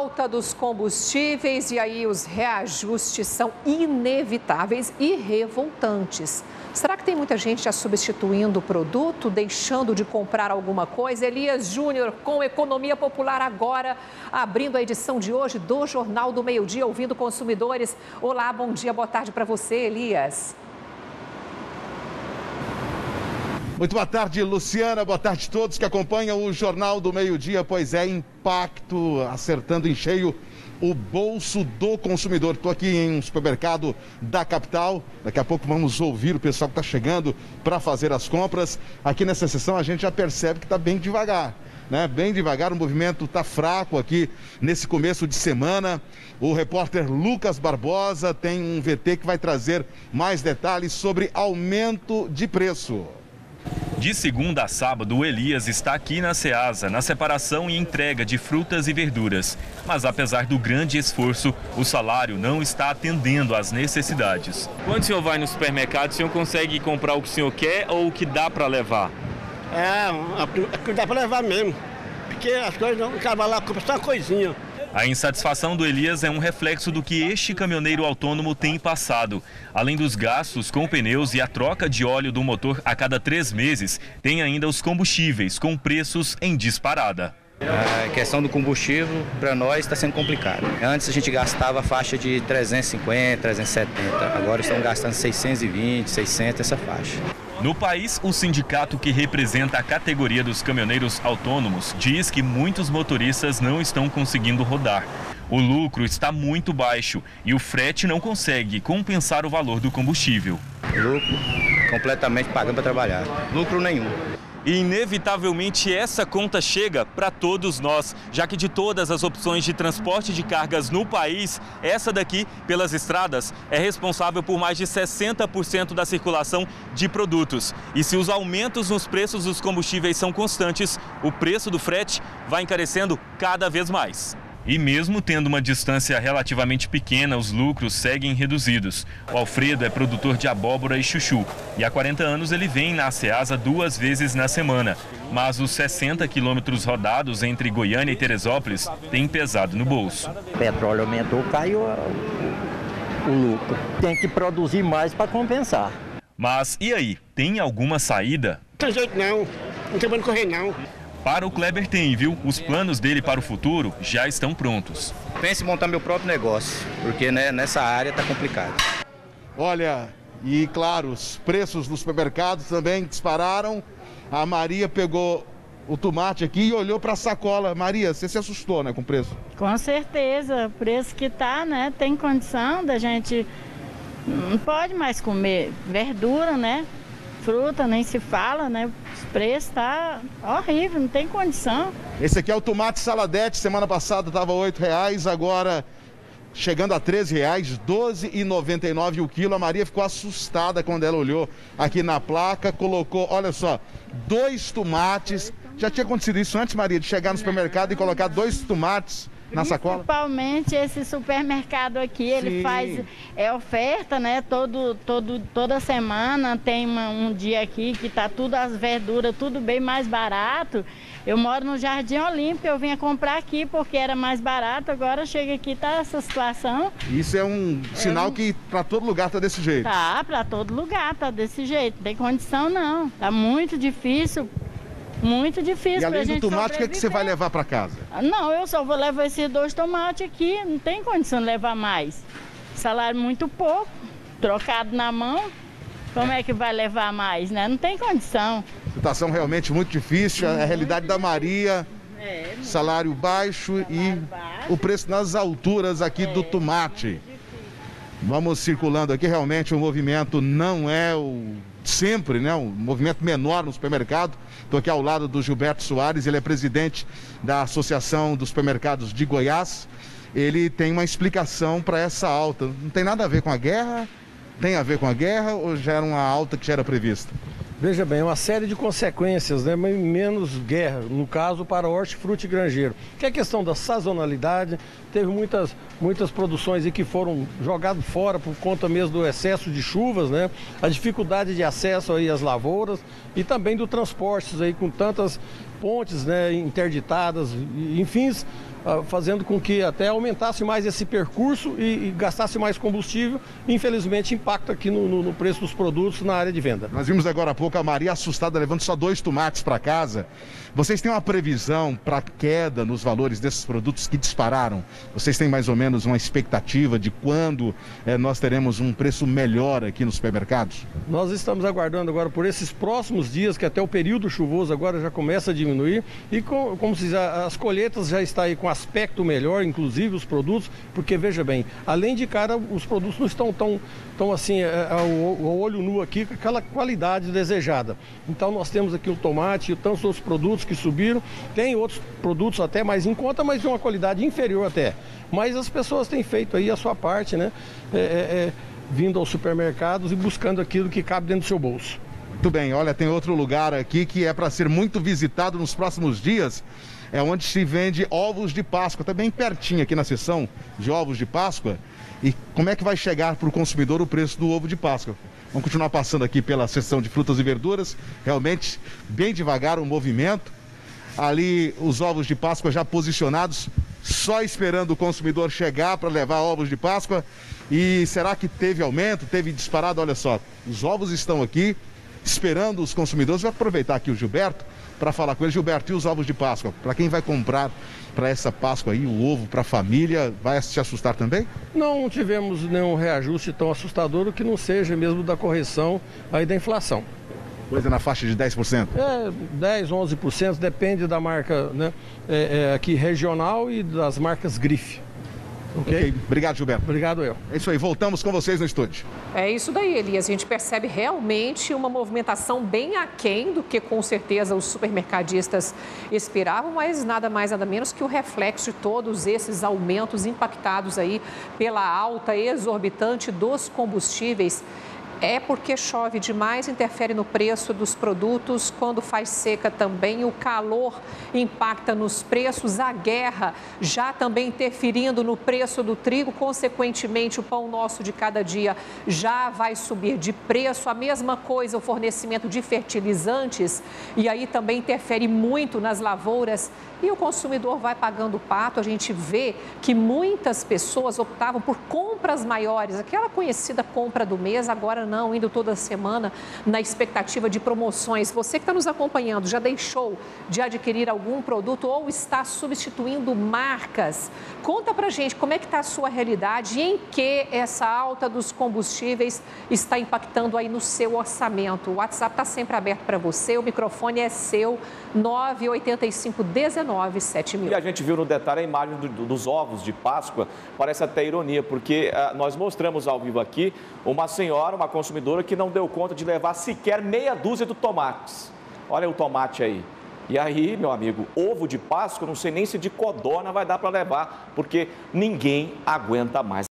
alta dos combustíveis e aí os reajustes são inevitáveis e revoltantes. Será que tem muita gente já substituindo o produto, deixando de comprar alguma coisa? Elias Júnior com Economia Popular agora, abrindo a edição de hoje do Jornal do Meio Dia, ouvindo consumidores. Olá, bom dia, boa tarde para você, Elias. Muito boa tarde, Luciana. Boa tarde a todos que acompanham o Jornal do Meio Dia. Pois é, impacto acertando em cheio o bolso do consumidor. Estou aqui em um supermercado da capital. Daqui a pouco vamos ouvir o pessoal que está chegando para fazer as compras. Aqui nessa sessão a gente já percebe que está bem devagar. Né? Bem devagar, o movimento está fraco aqui nesse começo de semana. O repórter Lucas Barbosa tem um VT que vai trazer mais detalhes sobre aumento de preço. De segunda a sábado, o Elias está aqui na Ceasa, na separação e entrega de frutas e verduras. Mas apesar do grande esforço, o salário não está atendendo às necessidades. Quando o senhor vai no supermercado, o senhor consegue comprar o que o senhor quer ou o que dá para levar? É, o que dá para levar mesmo. Porque as coisas não acabam lá, compra só uma coisinha. A insatisfação do Elias é um reflexo do que este caminhoneiro autônomo tem passado. Além dos gastos com pneus e a troca de óleo do motor a cada três meses, tem ainda os combustíveis com preços em disparada. A questão do combustível para nós está sendo complicado. Antes a gente gastava a faixa de 350, 370, agora estão gastando 620, 600 essa faixa. No país, o sindicato que representa a categoria dos caminhoneiros autônomos diz que muitos motoristas não estão conseguindo rodar. O lucro está muito baixo e o frete não consegue compensar o valor do combustível. Lucro completamente pagando para trabalhar. Lucro nenhum. E inevitavelmente essa conta chega para todos nós, já que de todas as opções de transporte de cargas no país, essa daqui, pelas estradas, é responsável por mais de 60% da circulação de produtos. E se os aumentos nos preços dos combustíveis são constantes, o preço do frete vai encarecendo cada vez mais. E mesmo tendo uma distância relativamente pequena, os lucros seguem reduzidos. O Alfredo é produtor de abóbora e chuchu e há 40 anos ele vem na Ceasa duas vezes na semana. Mas os 60 quilômetros rodados entre Goiânia e Teresópolis têm pesado no bolso. O petróleo aumentou, caiu o lucro. Tem que produzir mais para compensar. Mas e aí, tem alguma saída? Não tem jeito não, não tem para correr não. Para o Kleber tem, viu? Os planos dele para o futuro já estão prontos. Penso em montar meu próprio negócio, porque né, nessa área está complicado. Olha, e claro, os preços nos supermercados também dispararam. A Maria pegou o tomate aqui e olhou para a sacola. Maria, você se assustou, né, com o preço? Com certeza, o preço que tá, né? Tem condição da gente não pode mais comer verdura, né? Fruta nem se fala, né? Os preços tá horrível, não tem condição. Esse aqui é o tomate saladete, semana passada estava R$ reais, agora chegando a R$ reais, R$ 12,99 o quilo. A Maria ficou assustada quando ela olhou aqui na placa, colocou, olha só, dois tomates. Já tinha acontecido isso antes, Maria, de chegar no supermercado e colocar dois tomates na sacola? Principalmente esse supermercado aqui, ele Sim. faz é oferta, né? Todo, todo, toda semana tem uma- um dia aqui que tá tudo as verduras tudo bem mais barato. Eu moro no Jardim Olímpico, eu vinha comprar aqui porque era mais barato. Agora chega aqui tá essa situação. Isso é um sinal que para todo lugar tá desse jeito. Tá para todo lugar, tá desse jeito. Não tem condição não. Tá muito difícil. Muito difícil E além do tomate, o que, é que você vai levar para casa? Ah, Não, eu só vou levar esses dois tomates aqui, não tem condição de levar mais. Salário muito pouco, trocado na mão, como é que vai levar mais, né? Não tem condição. Situação realmente muito difícil, a realidade da Maria, É, salário baixo e o preço nas alturas aqui do tomate. Vamos circulando aqui, realmente o movimento não é o sempre, né? Um movimento menor no supermercado. Estou aqui ao lado do Gilberto Soares, ele é presidente da Associação dos Supermercados de Goiás. Ele tem uma explicação para essa alta. Não tem nada a ver com a guerra? Tem a ver com a guerra ou já era uma alta que já era prevista? Veja bem, uma série de consequências, né? menos guerra, no caso para hortifruti granjeiro. Que é a questão da sazonalidade, teve muitas, muitas produções que foram jogadas fora por conta mesmo do excesso de chuvas, né? A dificuldade de acesso aí às lavouras e também do transporte aí com tantas pontes né, interditadas, enfim, fazendo com que até aumentasse mais esse percurso e, e gastasse mais combustível. Infelizmente, impacta aqui no, no, no, preço dos produtos na área de venda. Nós vimos agora há pouco a Maria assustada levando só dois tomates para casa. Vocês têm uma previsão para queda nos valores desses produtos que dispararam? Vocês têm mais ou menos uma expectativa de quando eh, nós teremos um preço melhor aqui nos supermercados? Nós estamos aguardando agora por esses próximos dias, que até o período chuvoso agora já começa a diminuir. E com, como se diz, as colheitas já estão aí com aspecto melhor, inclusive os produtos, porque veja bem, além de cara, os produtos não estão tão, tão assim, é, ao, é, olho nu aqui, com aquela qualidade desejada. Então nós temos aqui o tomate, tantos outros produtos que subiram, tem outros produtos até mais em conta, mas de uma qualidade inferior até. Mas as pessoas têm feito aí a sua parte, né? É, é, é vindo aos supermercados e buscando aquilo que cabe dentro do seu bolso. Muito bem, olha, tem outro lugar aqui que é para ser muito visitado nos próximos dias é onde se vende ovos de Páscoa, também tá pertinho aqui na seção de ovos de Páscoa. E como é que vai chegar para o consumidor o preço do ovo de Páscoa? Vamos continuar passando aqui pela seção de frutas e verduras, realmente bem devagar o movimento. Ali os ovos de Páscoa já posicionados, só esperando o consumidor chegar para levar ovos de Páscoa. E será que teve aumento? Teve disparado? Olha só, os ovos estão aqui esperando os consumidores. Vou aproveitar aqui o Gilberto para falar com ele. Gilberto, e os ovos de Páscoa? Para quem vai comprar para essa Páscoa aí, o ovo para a família, vai se assustar também? Não, tivemos nenhum reajuste tão assustador que não seja mesmo da correção aí da inflação. Coisa na faixa de 10%? É, 10, 11%, depende da marca né, é, é, aqui regional e das marcas grife. Okay? ok? Obrigado, Gilberto. Obrigado eu. É isso aí, voltamos com vocês no estúdio. É isso daí, Elias. A gente percebe realmente uma movimentação bem aquém do que com certeza os supermercadistas esperavam, mas nada mais, nada menos que o reflexo de todos esses aumentos impactados aí pela alta exorbitante dos combustíveis é porque chove demais, interfere no preço dos produtos. Quando faz seca também, o calor impacta nos preços. A guerra já também interferindo no preço do trigo. Consequentemente, o pão nosso de cada dia já vai subir de preço. A mesma coisa o fornecimento de fertilizantes. E aí também interfere muito nas lavouras e o consumidor vai pagando o pato. A gente vê que muitas pessoas optavam por compras maiores, aquela conhecida compra do mês, agora não, indo toda semana na expectativa de promoções. Você que está nos acompanhando, já deixou de adquirir algum produto ou está substituindo marcas? Conta pra gente como é que está a sua realidade e em que essa alta dos combustíveis está impactando aí no seu orçamento. O WhatsApp está sempre aberto para você, o microfone é seu, 985 19 mil. E a gente viu no detalhe a imagem do, dos ovos de Páscoa, parece até ironia, porque uh, nós mostramos ao vivo aqui uma senhora, uma consumidora, que não deu conta de levar sequer meia dúzia de tomates. Olha o tomate aí. E aí, meu amigo, ovo de Páscoa, não sei nem se de codorna vai dar para levar, porque ninguém aguenta mais.